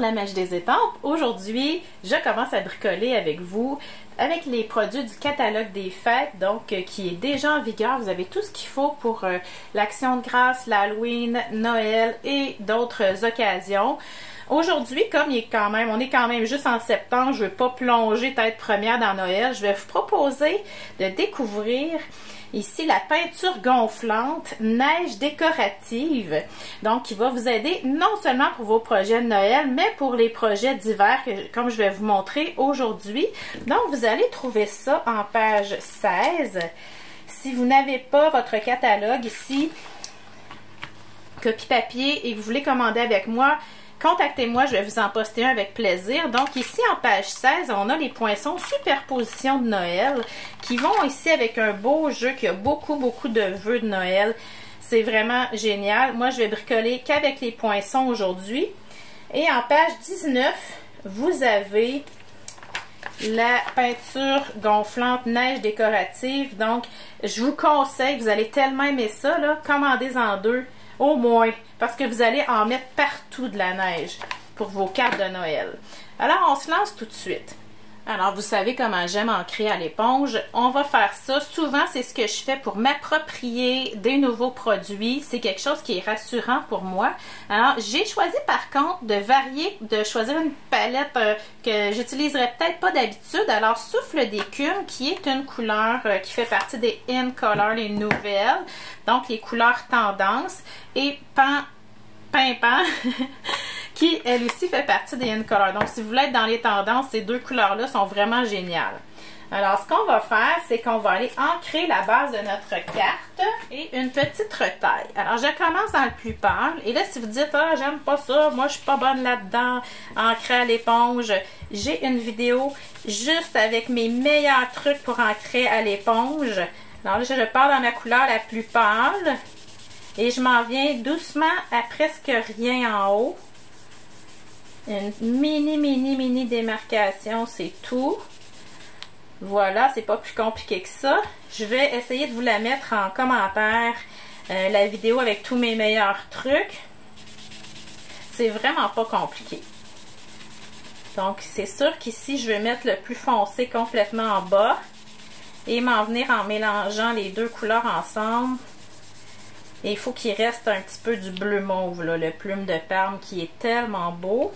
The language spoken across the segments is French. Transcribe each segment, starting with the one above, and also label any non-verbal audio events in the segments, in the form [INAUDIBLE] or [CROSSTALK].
La magie des étampes. Aujourd'hui, je commence à bricoler avec vous avec les produits du catalogue des fêtes, donc euh, qui est déjà en vigueur. Vous avez tout ce qu'il faut pour euh, l'action de grâce, l'Halloween, Noël et d'autres occasions. Aujourd'hui, comme il est quand même, on est quand même juste en septembre, je ne veux pas plonger tête première dans Noël, je vais vous proposer de découvrir Ici, la peinture gonflante neige décorative. Donc, qui va vous aider non seulement pour vos projets de Noël, mais pour les projets d'hiver, comme je vais vous montrer aujourd'hui. Donc, vous allez trouver ça en page 16. Si vous n'avez pas votre catalogue ici, copie papier, et que vous voulez commander avec moi, contactez-moi, je vais vous en poster un avec plaisir. Donc ici en page 16, on a les poinçons superposition de Noël qui vont ici avec un beau jeu qui a beaucoup, beaucoup de vœux de Noël. C'est vraiment génial. Moi, je vais bricoler qu'avec les poinçons aujourd'hui. Et en page 19, vous avez la peinture gonflante neige décorative. Donc, je vous conseille, vous allez tellement aimer ça, là, commandez-en deux au moins, parce que vous allez en mettre partout de la neige pour vos cartes de Noël. Alors, on se lance tout de suite. Alors, vous savez comment j'aime ancrer à l'éponge. On va faire ça. Souvent, c'est ce que je fais pour m'approprier des nouveaux produits. C'est quelque chose qui est rassurant pour moi. Alors, j'ai choisi par contre de varier, de choisir une palette euh, que j'utiliserais peut-être pas d'habitude. Alors, Souffle d'écume, qui est une couleur euh, qui fait partie des In Color, les nouvelles. Donc, les couleurs tendance. Et Pan Pimpant. [LAUGHS] qui elle aussi fait partie des In Color. Donc si vous voulez être dans les tendances, ces deux couleurs-là sont vraiment géniales. Alors ce qu'on va faire, c'est qu'on va aller ancrer la base de notre carte et une petite retaille. Alors je commence dans le plus pâle et là si vous dites « Ah, j'aime pas ça, moi je suis pas bonne là-dedans, ancrer à l'éponge », j'ai une vidéo juste avec mes meilleurs trucs pour ancrer à l'éponge. Alors là, je pars dans ma couleur la plus pâle et je m'en viens doucement à presque rien en haut une mini, mini, mini démarcation, c'est tout. Voilà, c'est pas plus compliqué que ça. Je vais essayer de vous la mettre en commentaire, euh, la vidéo avec tous mes meilleurs trucs. C'est vraiment pas compliqué. Donc, c'est sûr qu'ici, je vais mettre le plus foncé complètement en bas et m'en venir en mélangeant les deux couleurs ensemble. Et il faut qu'il reste un petit peu du bleu mauve, le plume de parme qui est tellement beau.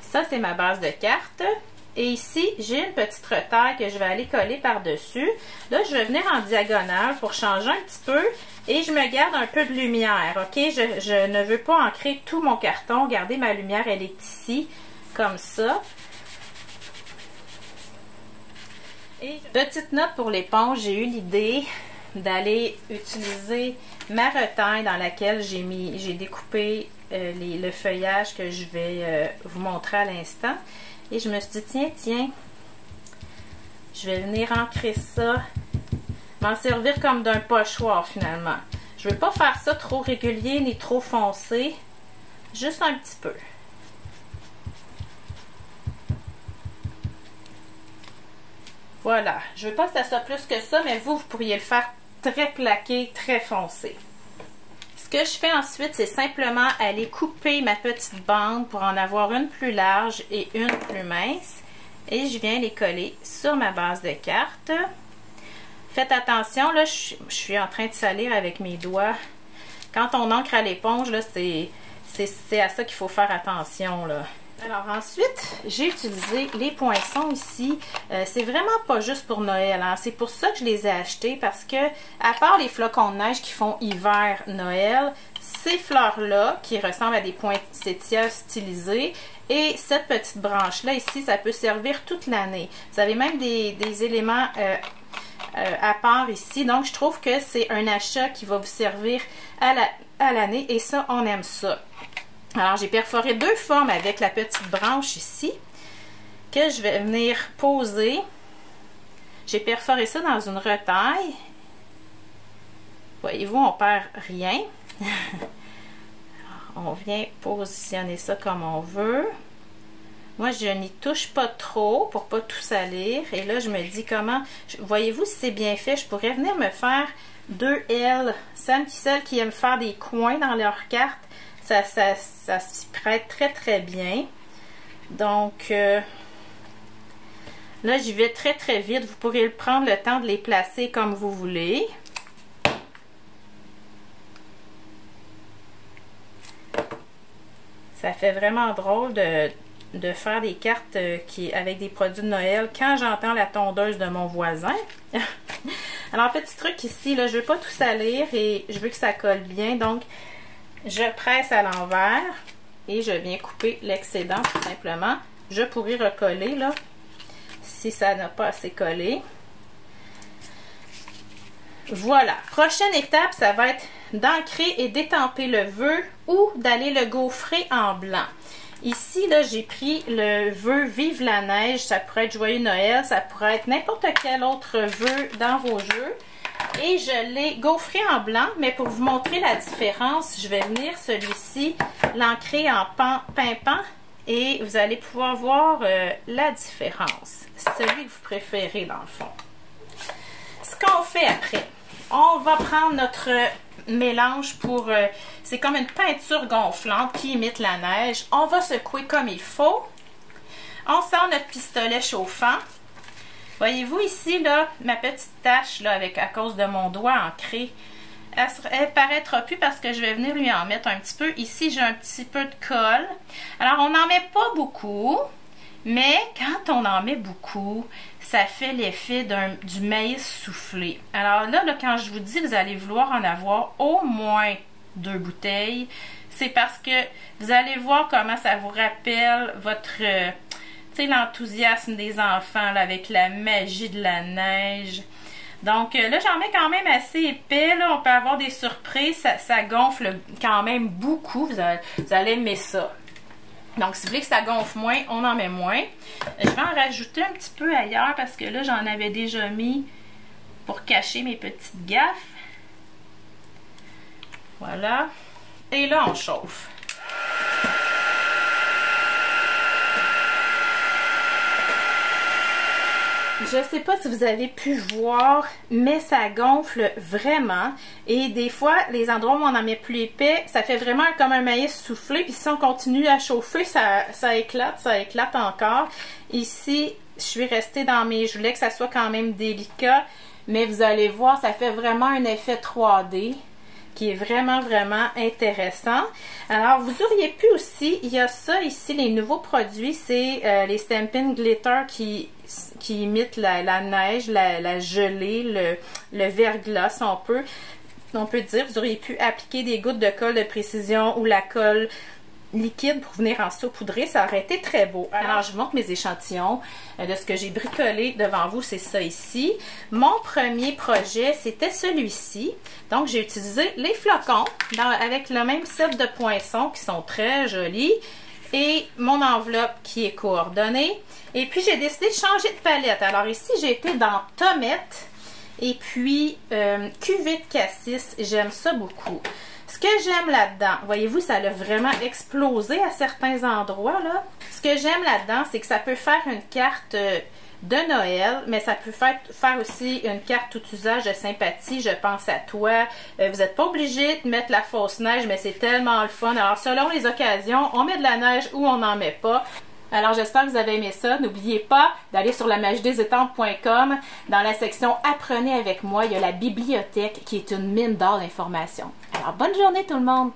Ça, c'est ma base de carte. Et ici, j'ai une petite retaille que je vais aller coller par-dessus. Là, je vais venir en diagonale pour changer un petit peu. Et je me garde un peu de lumière, OK? Je, je ne veux pas ancrer tout mon carton. Regardez, ma lumière, elle est ici, comme ça. Et petite note pour l'éponge, j'ai eu l'idée d'aller utiliser ma retaille dans laquelle j'ai mis, j'ai découpé euh, le feuillage que je vais euh, vous montrer à l'instant. Et je me suis dit, tiens, tiens, je vais venir ancrer ça, m'en servir comme d'un pochoir finalement. Je ne veux pas faire ça trop régulier ni trop foncé, juste un petit peu. Voilà, je ne veux pas que ça soit plus que ça, mais vous, vous pourriez le faire très plaqué, très foncé. Ce que je fais ensuite, c'est simplement aller couper ma petite bande pour en avoir une plus large et une plus mince. Et je viens les coller sur ma base de carte. Faites attention, là, je, suis en train de salir avec mes doigts. Quand on encre à l'éponge, là, c'est à ça qu'il faut faire attention, là. Alors ensuite, j'ai utilisé les poinçons ici. Euh, c'est vraiment pas juste pour Noël. Hein. C'est pour ça que je les ai achetés parce que, à part les flocons de neige qui font hiver-Noël, ces fleurs-là, qui ressemblent à des poinsettias stylisées, et cette petite branche-là ici, ça peut servir toute l'année. Vous avez même des, éléments euh, euh, à part ici. Donc, je trouve que c'est un achat qui va vous servir à l'année et ça, on aime ça. Alors, j'ai perforé deux formes avec la petite branche ici que je vais venir poser. J'ai perforé ça dans une retaille. Voyez-vous, on perd rien. [LAUGHS] on vient positionner ça comme on veut. Moi, je n'y touche pas trop pour pas tout salir. Et là, je me dis comment... Voyez-vous, si c'est bien fait, je pourrais venir me faire deux L. Celles, celles qui aiment faire des coins dans leurs cartes, ça, ça, ça s'y prête très très bien. Donc, euh, là, j'y vais très très vite. Vous pourrez prendre le temps de les placer comme vous voulez. Ça fait vraiment drôle de, de faire des cartes euh, qui, avec des produits de Noël quand j'entends la tondeuse de mon voisin. [LAUGHS] Alors, petit truc ici, là, je ne veux pas tout salir et je veux que ça colle bien. Donc, je presse à l'envers et je viens couper l'excédent tout simplement. Je pourrais recoller là si ça n'a pas assez collé. Voilà. Prochaine étape, ça va être d'ancrer et d'étamper le vœu ou d'aller le gaufrer en blanc. Ici, là, j'ai pris le vœu Vive la neige. Ça pourrait être Joyeux Noël. Ça pourrait être n'importe quel autre vœu dans vos jeux. Et je l'ai gaufré en blanc, mais pour vous montrer la différence, je vais venir celui-ci l'ancrer en pimpant et vous allez pouvoir voir euh, la différence. Celui que vous préférez dans le fond. Ce qu'on fait après, on va prendre notre mélange pour... Euh, c'est comme une peinture gonflante qui imite la neige. On va secouer comme il faut. On sort notre pistolet chauffant. Voyez-vous ici, là, ma petite tache, là, avec, à cause de mon doigt ancré, elle, elle paraîtra plus parce que je vais venir lui en mettre un petit peu. Ici, j'ai un petit peu de colle. Alors, on n'en met pas beaucoup, mais quand on en met beaucoup, ça fait l'effet du maïs soufflé. Alors là, là, quand je vous dis, vous allez vouloir en avoir au moins deux bouteilles. C'est parce que vous allez voir comment ça vous rappelle votre, euh, sais, l'enthousiasme des enfants avec la magie de la neige. Donc euh, là, j'en mets quand même assez épais. Là. On peut avoir des surprises. Ça, gonfle quand même beaucoup. Vous allez, vous allez aimer ça. Donc, si vous voulez que ça gonfle moins, on en met moins. Je vais en rajouter un petit peu ailleurs parce que là, j'en avais déjà mis pour cacher mes petites gaffes. Voilà. Et là, on chauffe. Je sais pas si vous avez pu voir, mais ça gonfle vraiment. Et des fois, les endroits où on en met plus épais, ça fait vraiment comme un maïs soufflé. Puis si on continue à chauffer, ça, éclate, ça éclate encore. Ici, je suis restée dans mes... Je que ça soit quand même délicat. Mais vous allez voir, ça fait vraiment un effet 3D qui est vraiment, vraiment intéressant. Alors, vous auriez pu aussi, il y a ça ici, les nouveaux produits, c'est euh, les Stampin' Glitter qui, imitent la, neige, la, gelée, le, le verglas, on peut, on peut dire. Vous auriez pu appliquer des gouttes de colle de précision ou la colle liquide pour venir en saupoudrer, ça aurait été très beau. Alors, je vous montre mes échantillons euh, de ce que j'ai bricolé devant vous, c'est ça ici. Mon premier projet, c'était celui-ci. Donc, j'ai utilisé les flocons avec le même set de poinçons qui sont très jolis et mon enveloppe qui est coordonnée. Et puis, j'ai décidé de changer de palette. Alors ici, j'ai été dans Tomette et puis euh, Cuvée de Cassis. J'aime ça beaucoup. Ce que j'aime là-dedans, voyez-vous, ça a vraiment explosé à certains endroits. là. Ce que j'aime là-dedans, c'est que ça peut faire une carte euh, de Noël, mais ça peut faire, faire aussi une carte tout usage de sympathie, je pense à toi. Euh, vous n'êtes pas obligé de mettre la fausse neige, mais c'est tellement le fun. Alors, selon les occasions, on met de la neige ou on n'en met pas. Alors j'espère que vous avez aimé ça. N'oubliez pas d'aller sur la Dans la section Apprenez avec moi, il y a la bibliothèque qui est une mine d'or d'informations. Alors bonne journée tout le monde!